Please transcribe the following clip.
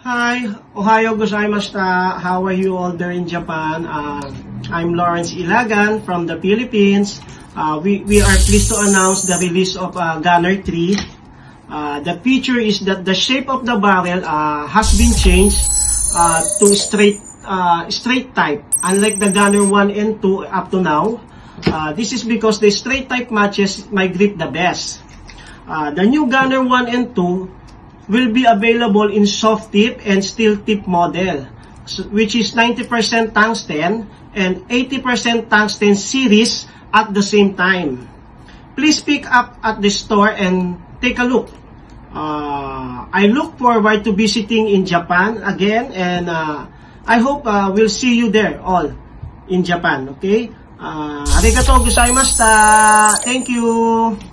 Hi, Ohio gozaimashita. How are you all there in Japan? Uh, I'm Lawrence Ilagan from the Philippines. Uh, we, we are pleased to announce the release of uh, Gunner 3. Uh, the feature is that the shape of the barrel uh, has been changed uh, to straight uh, straight type, unlike the Gunner 1 and 2 up to now. Uh, this is because the straight type matches my grip the best. Uh, the new Gunner 1 and 2 will be available in soft tip and steel tip model, which is 90% tungsten and 80% tungsten series at the same time. Please pick up at the store and take a look. Uh, I look forward to visiting in Japan again and uh, I hope uh, we'll see you there all in Japan, okay? Uh, arigatou gozaimashita. Thank you.